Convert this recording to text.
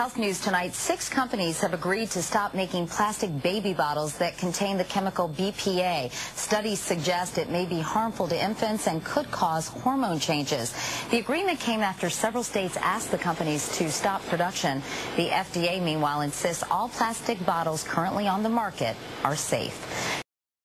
Health news tonight, six companies have agreed to stop making plastic baby bottles that contain the chemical BPA. Studies suggest it may be harmful to infants and could cause hormone changes. The agreement came after several states asked the companies to stop production. The FDA, meanwhile, insists all plastic bottles currently on the market are safe.